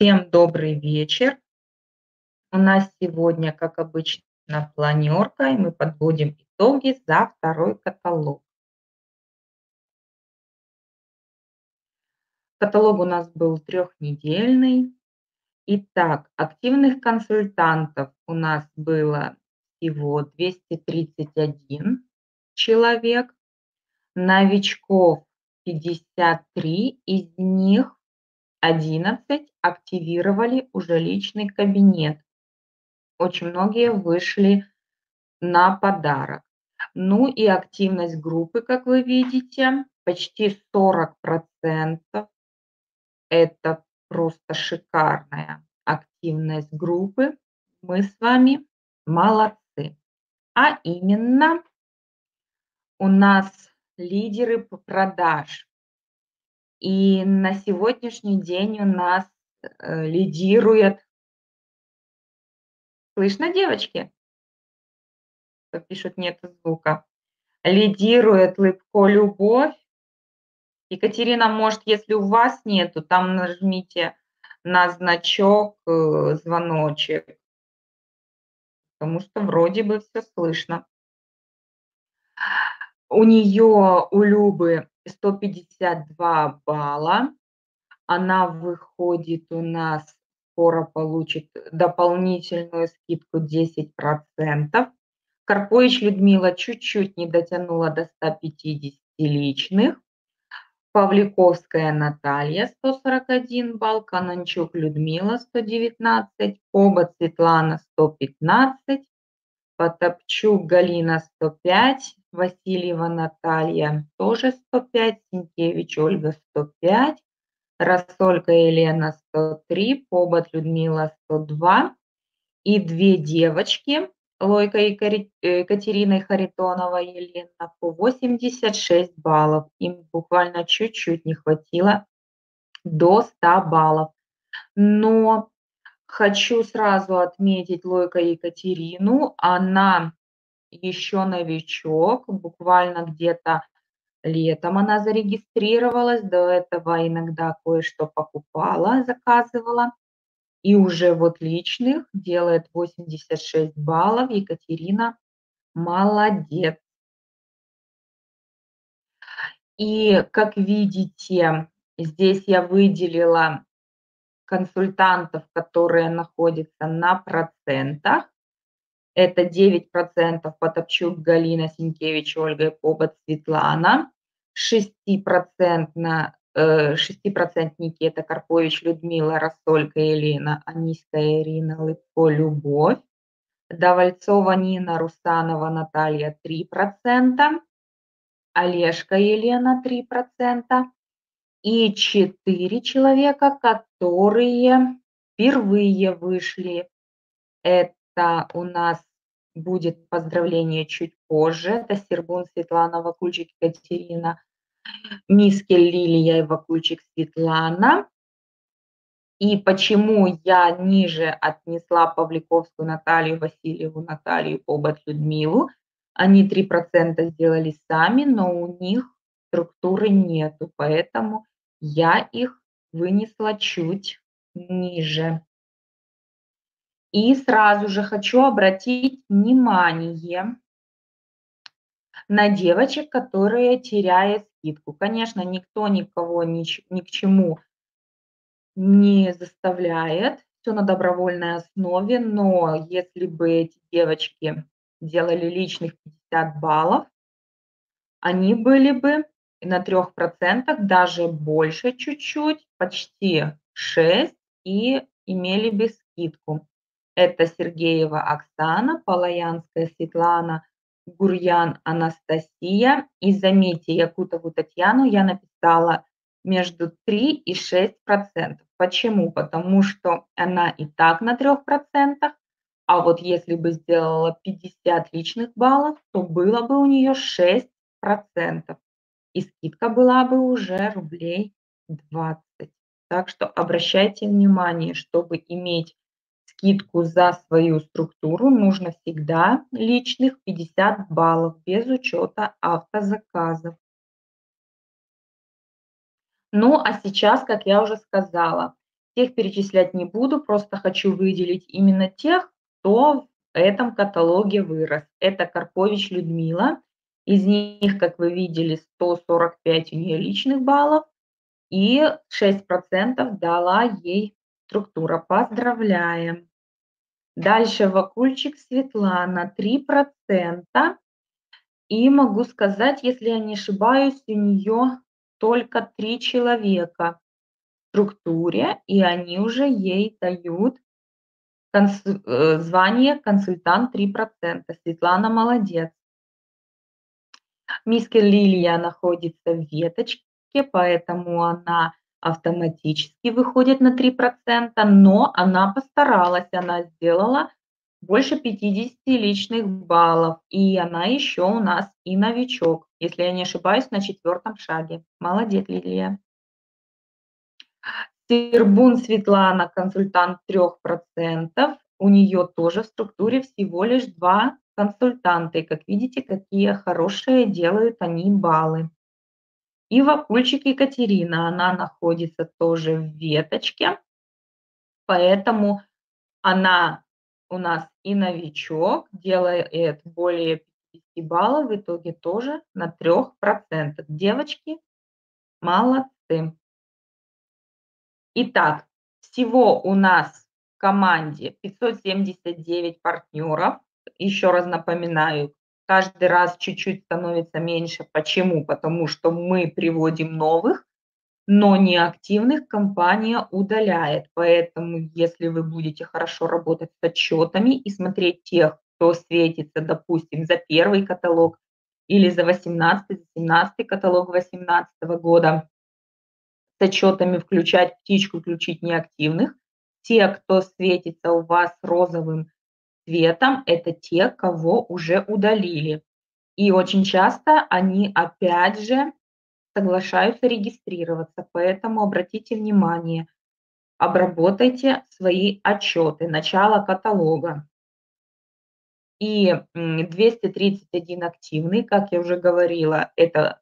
Всем добрый вечер. У нас сегодня, как обычно, планерка, и мы подводим итоги за второй каталог. Каталог у нас был трехнедельный. Итак, активных консультантов у нас было всего 231 человек, новичков 53, из них 11 активировали уже личный кабинет. Очень многие вышли на подарок. Ну и активность группы, как вы видите, почти 40%. Это просто шикарная активность группы. Мы с вами молодцы. А именно у нас лидеры по продаж и на сегодняшний день у нас э, лидирует Слышно, девочки? Пишут, нет звука. Лидирует Лыбко Любовь. Екатерина, может, если у вас нету, там нажмите на значок э, звоночек, потому что вроде бы все слышно. У нее, у Любы, 152 балла. Она выходит у нас, скоро получит дополнительную скидку 10%. Карпович Людмила чуть-чуть не дотянула до 150 личных. Павликовская Наталья 141 балл, Кананчук Людмила 119, Поба Светлана 115, Потапчук Галина 105, Васильева Наталья тоже 105, Синкевич Ольга 105, Рассолька Елена 103, Побот Людмила 102 и две девочки, Лойка и Екатерина Харитонова Елена по 86 баллов. Им буквально чуть-чуть не хватило до 100 баллов. Но хочу сразу отметить Лойка Екатерину. Она еще новичок, буквально где-то летом она зарегистрировалась, до этого иногда кое-что покупала, заказывала. И уже вот личных делает 86 баллов. Екатерина молодец. И как видите, здесь я выделила консультантов, которые находятся на процентах. Это 9% Потапчук Галина Синкевич Ольга Побот Светлана, 6% 6-процентники это Карпович Людмила, Рассолька Елена, Аниська Ирина, Лыпко Любовь, Давальцова Нина, Русанова Наталья 3%, Олежка Елена 3% и 4 человека, которые впервые вышли. Это у нас будет поздравление чуть позже. Это Сербун Светлана Вакульчик Екатерина, Мискель Лилия и Вакульчик Светлана. И почему я ниже отнесла Павликовскую Наталью, Васильеву Наталью, Побат Людмилу. Они 3% сделали сами, но у них структуры нету, поэтому я их вынесла чуть ниже. И сразу же хочу обратить внимание на девочек, которые теряют скидку. Конечно, никто никого ни, ни к чему не заставляет, все на добровольной основе, но если бы эти девочки делали личных 50 баллов, они были бы на 3%, даже больше чуть-чуть, почти 6, и имели бы скидку. Это Сергеева Оксана, Палаянская Светлана, Гурьян Анастасия. И заметьте, Якутову Татьяну я написала между 3 и 6 процентов. Почему? Потому что она и так на 3 процентах, а вот если бы сделала 50 личных баллов, то было бы у нее 6 процентов. И скидка была бы уже рублей 20. Так что обращайте внимание, чтобы иметь скидку за свою структуру нужно всегда личных 50 баллов без учета автозаказов. Ну, а сейчас, как я уже сказала, всех перечислять не буду, просто хочу выделить именно тех, кто в этом каталоге вырос. Это Карпович Людмила. Из них, как вы видели, 145 у нее личных баллов и 6% дала ей структура. Поздравляем. Дальше Вакульчик Светлана 3%. И могу сказать, если я не ошибаюсь, у нее только три человека в структуре, и они уже ей дают конс э, звание консультант 3%. Светлана молодец. Миска Лилия находится в веточке, поэтому она автоматически выходит на 3%, но она постаралась, она сделала больше 50 личных баллов, и она еще у нас и новичок, если я не ошибаюсь, на четвертом шаге. Молодец, Лилия. Сербун Светлана, консультант 3%. У нее тоже в структуре всего лишь два консультанта. И как видите, какие хорошие делают они баллы. И Вакульчик Екатерина, она находится тоже в веточке, поэтому она у нас и новичок, делает более 50 баллов, в итоге тоже на 3%. Девочки, молодцы. Итак, всего у нас в команде 579 партнеров. Еще раз напоминаю, каждый раз чуть-чуть становится меньше. Почему? Потому что мы приводим новых, но неактивных компания удаляет. Поэтому, если вы будете хорошо работать с отчетами и смотреть тех, кто светится, допустим, за первый каталог или за 18-17 каталог 2018 года, с отчетами включать птичку, включить неактивных. Те, кто светится у вас розовым цветом, это те, кого уже удалили. И очень часто они опять же соглашаются регистрироваться, поэтому обратите внимание, обработайте свои отчеты, начало каталога. И 231 активный, как я уже говорила, это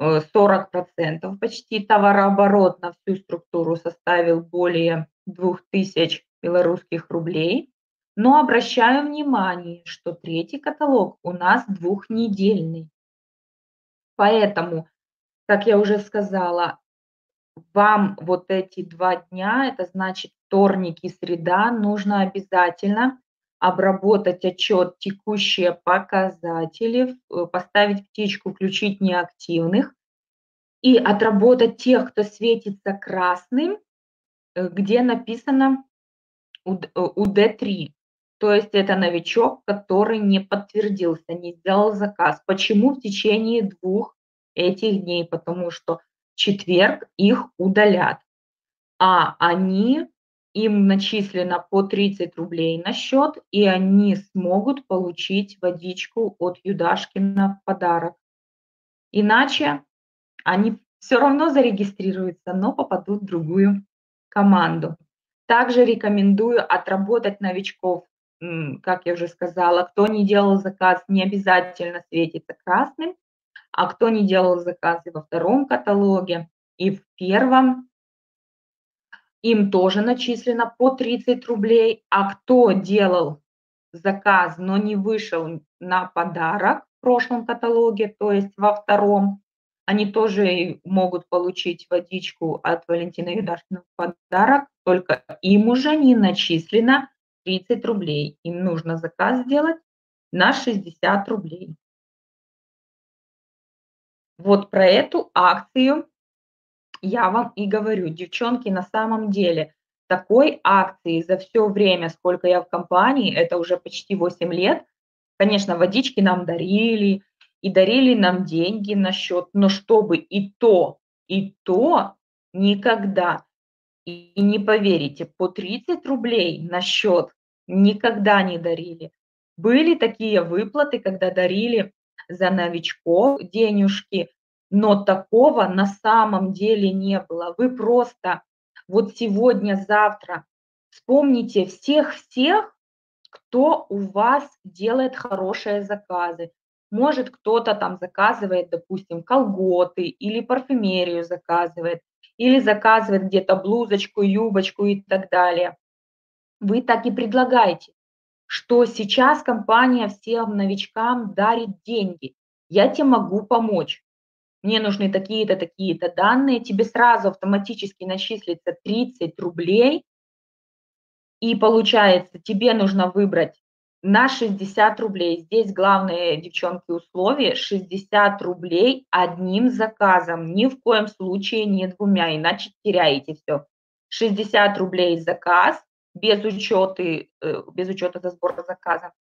40% э, почти товарооборот на всю структуру составил более 2000 белорусских рублей. Но обращаю внимание, что третий каталог у нас двухнедельный. Поэтому, как я уже сказала, вам вот эти два дня, это значит вторник и среда, нужно обязательно обработать отчет текущие показатели, э, поставить птичку, включить неактивных и отработать тех, кто светится красным, э, где написано УД3. То есть это новичок, который не подтвердился, не сделал заказ. Почему в течение двух этих дней? Потому что в четверг их удалят, а они им начислено по 30 рублей на счет, и они смогут получить водичку от Юдашкина в подарок. Иначе они все равно зарегистрируются, но попадут в другую команду. Также рекомендую отработать новичков, как я уже сказала, кто не делал заказ, не обязательно светится красным, а кто не делал заказы во втором каталоге и в первом, им тоже начислено по 30 рублей, а кто делал заказ, но не вышел на подарок в прошлом каталоге, то есть во втором, они тоже могут получить водичку от Валентины Юдашкина в подарок, только им уже не начислено 30 рублей. Им нужно заказ сделать на 60 рублей. Вот про эту акцию я вам и говорю, девчонки, на самом деле такой акции за все время, сколько я в компании, это уже почти 8 лет, конечно, водички нам дарили, и дарили нам деньги на счет, но чтобы и то, и то никогда. И не поверите, по 30 рублей на счет никогда не дарили. Были такие выплаты, когда дарили за новичков денежки, но такого на самом деле не было. Вы просто вот сегодня, завтра вспомните всех-всех, кто у вас делает хорошие заказы. Может, кто-то там заказывает, допустим, колготы или парфюмерию заказывает. или заказывает где-то блузочку, юбочку и так далее. Вы так и предлагаете, что сейчас компания всем новичкам дарит деньги. Я тебе могу помочь. Мне нужны такие-то, такие-то данные. Тебе сразу автоматически начислится 30 рублей. И получается, тебе нужно выбрать на 60 рублей. Здесь главное, девчонки, условие 60 рублей одним заказом. Ни в коем случае не двумя, иначе теряете все. 60 рублей заказ без учета, э, без учета за сбор заказа.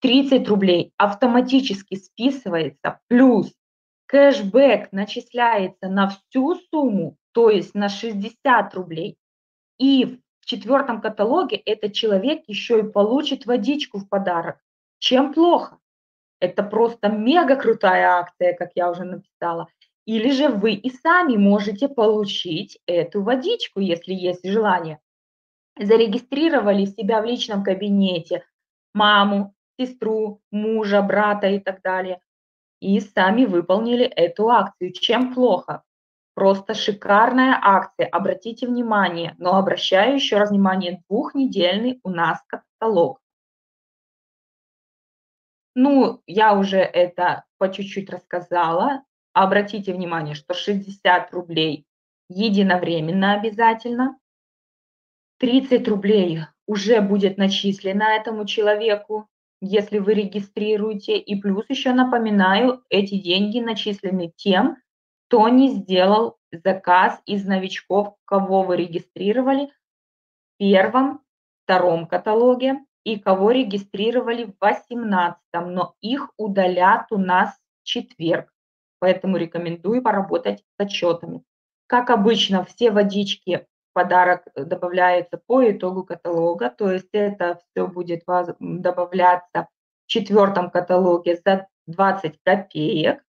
30 рублей автоматически списывается, плюс кэшбэк начисляется на всю сумму, то есть на 60 рублей. И в четвертом каталоге этот человек еще и получит водичку в подарок. Чем плохо? Это просто мега крутая акция, как я уже написала. Или же вы и сами можете получить эту водичку, если есть желание. Зарегистрировали себя в личном кабинете, маму, сестру, мужа, брата и так далее. И сами выполнили эту акцию. Чем плохо? Просто шикарная акция, обратите внимание, но обращаю еще раз внимание, двухнедельный у нас каталог. Ну, я уже это по чуть-чуть рассказала. Обратите внимание, что 60 рублей единовременно обязательно. 30 рублей уже будет начислено этому человеку, если вы регистрируете. И плюс еще напоминаю, эти деньги начислены тем, кто не сделал заказ из новичков, кого вы регистрировали в первом, втором каталоге и кого регистрировали в восемнадцатом, но их удалят у нас в четверг. Поэтому рекомендую поработать с отчетами. Как обычно, все водички подарок добавляются по итогу каталога, то есть это все будет добавляться в четвертом каталоге за 20 копеек.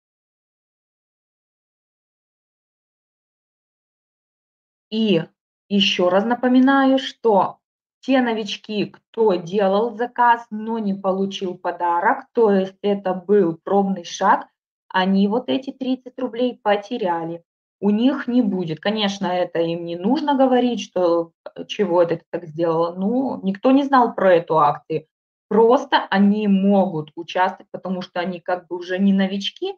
И еще раз напоминаю, что те новички, кто делал заказ, но не получил подарок, то есть это был пробный шаг, они вот эти 30 рублей потеряли. У них не будет. Конечно, это им не нужно говорить, что э, чего это так сделала. Ну, никто не знал про эту акцию. Просто они могут участвовать, потому что они как бы уже не новички,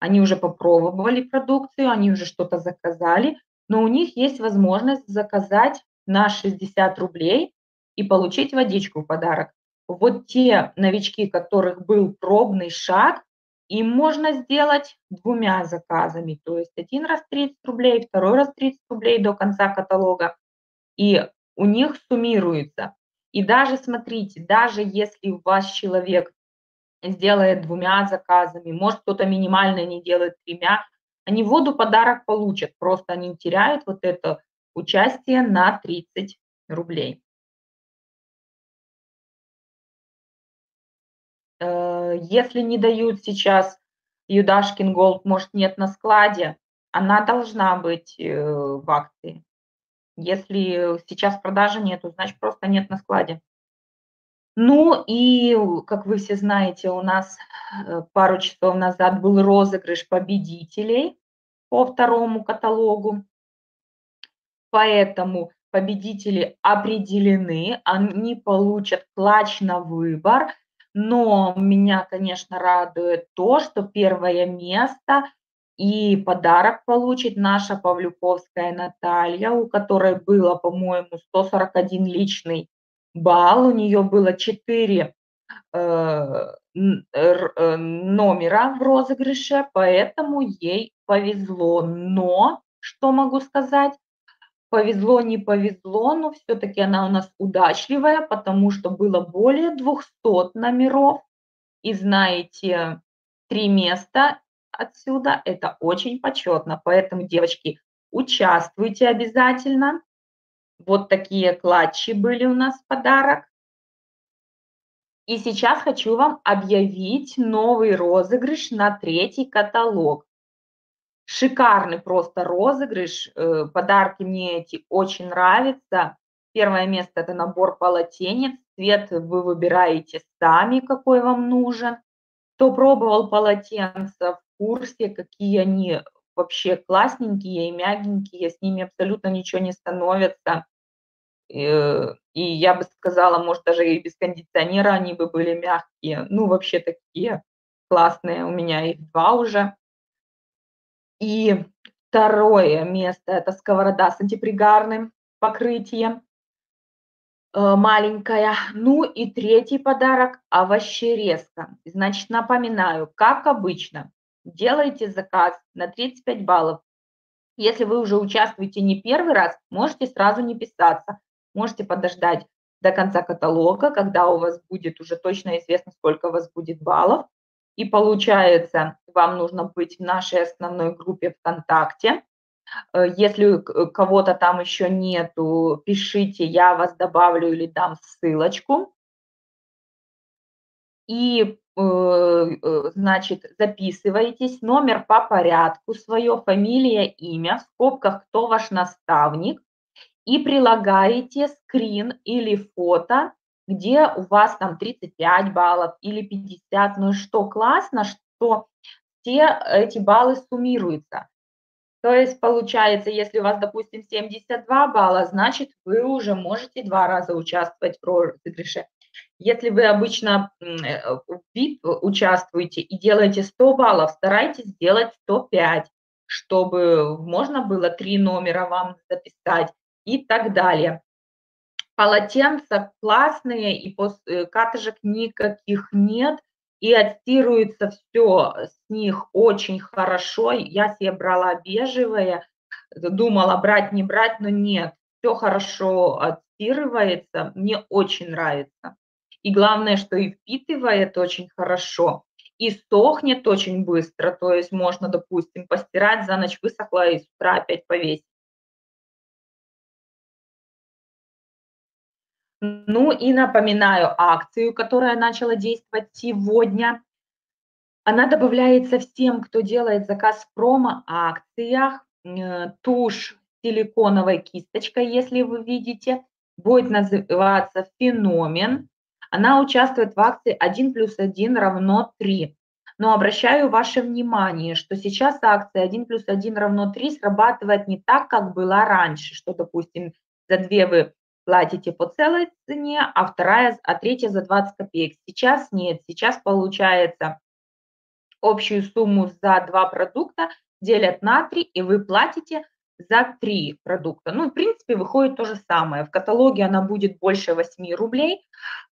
они уже попробовали продукцию, они уже что-то заказали, но у них есть возможность заказать на 60 рублей и получить водичку в подарок. Вот те новички, которых был пробный шаг, им можно сделать двумя заказами, то есть один раз 30 рублей, второй раз 30 рублей до конца каталога, и у них суммируется. И даже смотрите, даже если у вас человек сделает двумя заказами, может кто-то минимально не делает тремя, они воду подарок получат, просто они теряют вот это участие на 30 рублей. Если не дают сейчас Юдашкин Голд, может, нет на складе, она должна быть э, в акции. Если сейчас продажи нету, значит, просто нет на складе. Ну и, как вы все знаете, у нас э, пару часов назад был розыгрыш победителей по второму каталогу. Поэтому победители определены, они получат клатч на выбор. Но меня, конечно, радует то, что первое место и подарок получит наша Павлюковская Наталья, у которой было, по-моему, 141 личный балл, у нее было 4 э, э, номера в розыгрыше, поэтому ей повезло. Но, что могу сказать, повезло, не повезло, но все-таки она у нас удачливая, потому что было более 200 номеров. И знаете, три места отсюда – это очень почетно. Поэтому, девочки, участвуйте обязательно. Вот такие клатчи были у нас в подарок. И сейчас хочу вам объявить новый розыгрыш на третий каталог. Шикарный просто розыгрыш. Э, подарки мне эти очень нравятся. Первое место – это набор полотенец. Цвет вы выбираете сами, какой вам нужен. Кто пробовал полотенца, в курсе, какие они вообще классненькие и мягенькие, с ними абсолютно ничего не становится. Э, и я бы сказала, может, даже и без кондиционера они бы были мягкие. Ну, вообще такие классные, у меня их 2 уже. И второе место- это сковорода с антипригарным покрытием. Э, маленькая. Ну и третий подарок- овощерезка. Значит, напоминаю, как обычно, делайте заказ на 35 баллов. Если вы уже участвуете не первый раз, можете сразу не писаться, можете подождать до конца каталога, когда у вас будет уже точно известно, сколько у вас будет баллов. И получается, вам нужно быть в нашей основной группе ВКонтакте. Э, если кого-то там еще нету, пишите, я вас добавлю или дам ссылочку. И, э, э, значит, записывайтесь, номер по порядку, свое фамилия, имя, в скобках, кто ваш наставник, и прилагаете скрин или фото, где у вас там 35 баллов или 50. Ну что классно, что все эти баллы суммируются. То есть получается, если у вас, допустим, 72 балла, значит, вы уже можете два раза участвовать в розыгрыше. Если вы обычно э, в VIP участвуете и делаете 100 баллов, старайтесь сделать 105, чтобы можно было три номера вам записать и так далее. Полотенца классные, и после э, катышек никаких нет и отстирывается все с них очень хорошо. Я себе брала бежевое, думала брать, не брать, но нет, все хорошо отстирывается, мне очень нравится. И главное, что и впитывает очень хорошо, и сохнет очень быстро, то есть можно, допустим, постирать, за ночь высохла и с утра опять повесить. Ну и напоминаю акцию, которая начала действовать сегодня. Она добавляется всем, кто делает заказ в промо-акциях. Э, тушь силиконовой кисточкой, если вы видите, будет называться «Феномен». Она участвует в акции 1 плюс 1 равно 3. Но обращаю ваше внимание, что сейчас акция 1 плюс 1 равно 3 срабатывает не так, как было раньше, что, допустим, за 2 вы платите по целой цене, а вторая, а третья за 20 копеек. Сейчас нет, сейчас получается общую сумму за два продукта делят на 3, и вы платите за три продукта. Ну, в принципе, выходит то же самое. В каталоге она будет больше 8 рублей,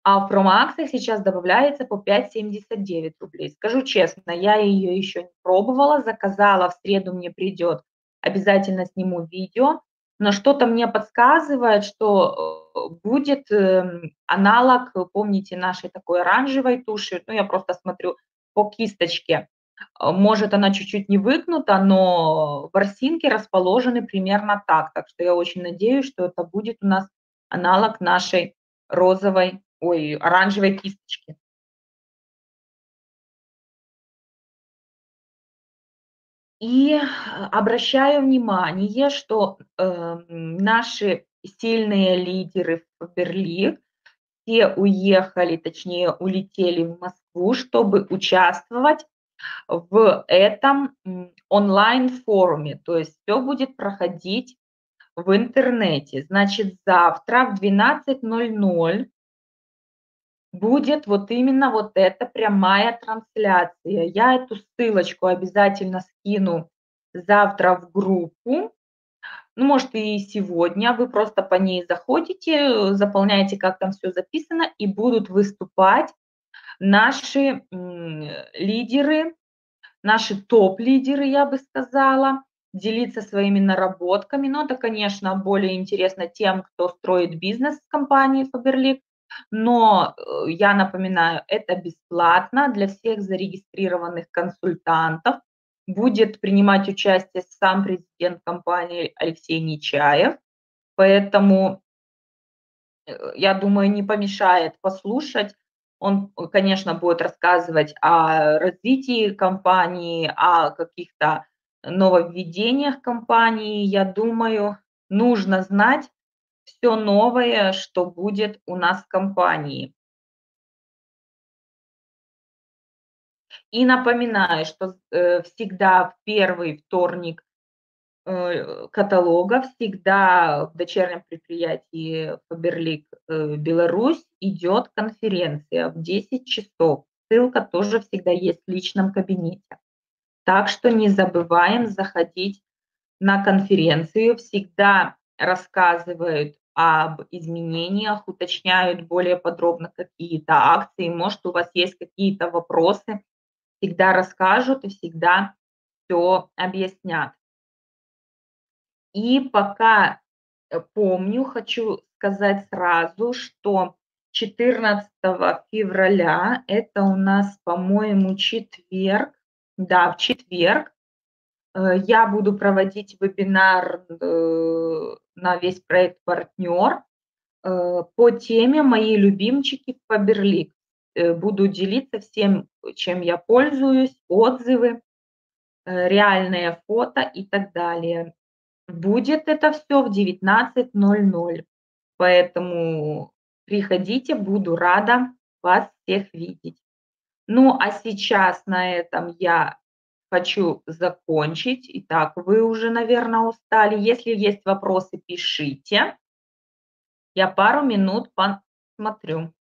а в промоакциях сейчас добавляется по 5,79 рублей. Скажу честно, я ее еще не пробовала, заказала, в среду мне придет, обязательно сниму видео но что-то мне подсказывает, что э, будет эм, аналог, помните, нашей такой оранжевой туши, ну, я просто смотрю по кисточке, э, может, она чуть-чуть не выгнута, но ворсинки расположены примерно так, так что я очень надеюсь, что это будет у нас аналог нашей розовой, ой, оранжевой кисточки. И обращаю внимание, что, э, наши сильные лидеры в Фаберлик все уехали, точнее, улетели в Москву, чтобы участвовать в этом онлайн-форуме. То есть все будет проходить в интернете. Значит, завтра в 12:00 будет вот именно вот эта прямая трансляция. Я эту ссылочку обязательно скину завтра в группу. Ну, может, и сегодня. Вы просто по ней заходите, заполняете, как там все записано, и будут выступать наши лидеры, наши топ-лидеры, я бы сказала, делиться своими наработками. Но это, конечно, более интересно тем, кто строит бизнес в компании Faberlic. Но э, я напоминаю, это бесплатно для всех зарегистрированных консультантов. Будет принимать участие сам президент компании Алексей Нечаев. Поэтому, э, я думаю, не помешает послушать. Он, конечно, будет рассказывать о развитии компании, о каких-то нововведениях компании. Я думаю, нужно знать, все новое, что будет у нас в компании. И напоминаю, что э, всегда в первый вторник э, каталога, всегда в дочернем предприятии Фаберлик э, Беларусь идет конференция в 10 часов. Ссылка тоже всегда есть в личном кабинете. Так что не забываем заходить на конференцию. Всегда рассказывают об изменениях, уточняют более подробно какие-то акции. Может, у вас есть какие-то вопросы, всегда расскажут и всегда все объяснят. И пока э, помню, хочу сказать сразу, что 14 февраля, это у нас, по-моему, четверг, да, в четверг, э, я буду проводить вебинар э, на весь проект «Партнер» по теме «Мои любимчики в Фаберлик». Буду делиться всем, чем я пользуюсь, отзывы, реальные фото и так далее. Будет это все в 19.00. Поэтому приходите, буду рада вас всех видеть. Ну, а сейчас на этом я хочу закончить. Итак, вы уже, наверное, устали. Если есть вопросы, пишите. Я пару минут посмотрю.